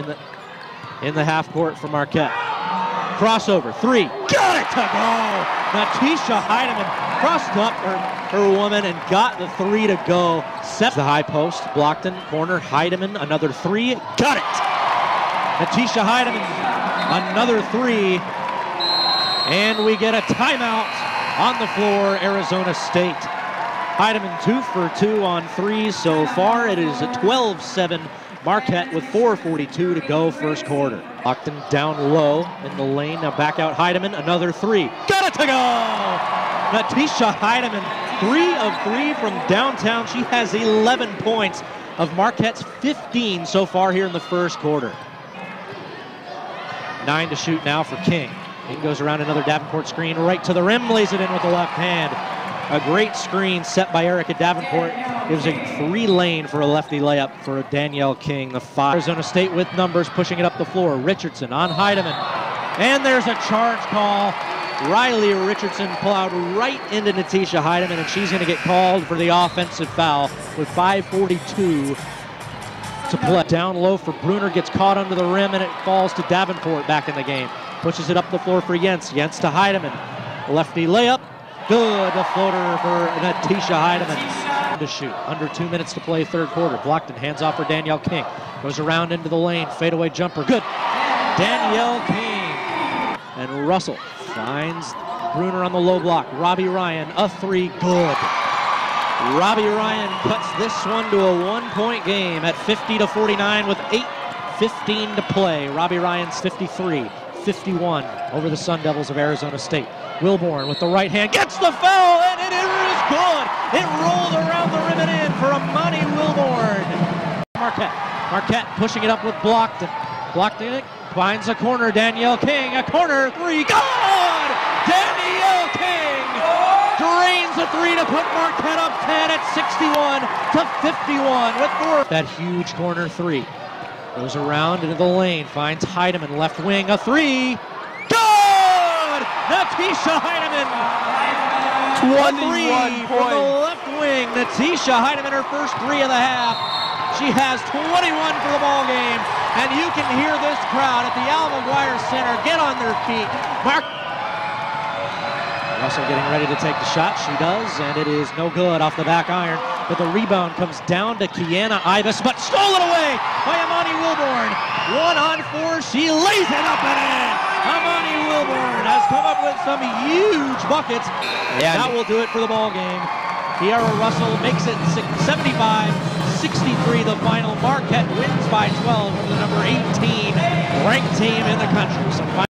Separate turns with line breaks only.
in the, in the half court for Marquette. Crossover, three, got it to oh, go. Natisha Hiedeman crossed up her, her woman and got the three to go. Set the high post, blocked in corner. Hiedeman, another three, got it. Natisha Hiedeman, another three. And we get a timeout on the floor, Arizona State. Hiedeman two for two on threes so far. It is a 12-7 Marquette with 4.42 to go first quarter. Blockton down low in the lane. Now back out Hiedeman. Another three. Got it to go! Natisha Hiedeman, three of three from downtown. She has 11 points of Marquette's 15 so far here in the first quarter. Nine to shoot now for King. King goes around another Davenport screen right to the rim, lays it in with the left hand. A great screen set by Erika Davenport gives a free lane for a lefty layup for Danielle King. The five. Arizona State with numbers pushing it up the floor. Richardson on Hiedeman. And there's a charge call. Reili Richardson plowed right into Natisha Hiedeman, and she's going to get called for the offensive foul with 5.42 to play. Down low for Brunner, gets caught under the rim, and it falls to Davenport back in the game. Pushes it up the floor for Jens. Jens to Hiedeman. Lefty layup. Good. The floater for Natisha Hiedeman to shoot. Under two minutes to play third quarter. Blocked and hands off for Danielle King. Goes around into the lane. Fadeaway jumper. Good. Danielle King. And Russell finds Brunner on the low block. Robbie Ryan, a three. Good. Robbie Ryan cuts this one to a one-point game at 50 to 49 with 8.15 to play. Robbie Ryan's 53. 51 over the Sun Devils of Arizona State. Wilborn with the right hand gets the foul, and it is good. It rolled around the rim and in for Amani Wilborn. Marquette. Marquette pushing it up with Blockton. Blockton finds a corner. Danielle King, a corner three. Good! Danielle King drains a three to put Marquette up 10 at 61 to 51 with four. That huge corner three. Goes around into the lane, finds Hiedeman, left wing, a three. Good! Natisha Hiedeman!
21
points. From the left wing, Natisha Hiedeman, her first three of the half. She has 21 for the ball game, and you can hear this crowd at the Al McGuire Center get on their feet. Mark Russell getting ready to take the shot. She does, and it is no good off the back iron. But the rebound comes down to Kianna Ibis, but stolen away by Amani Wilborn. One on four, she lays it up and in. Amani Wilborn has come up with some huge buckets. Yeah, that will do it for the ball game. Kiara Russell makes it 75-63 the final. Marquette wins by 12 over the number 18 ranked team in the country. Some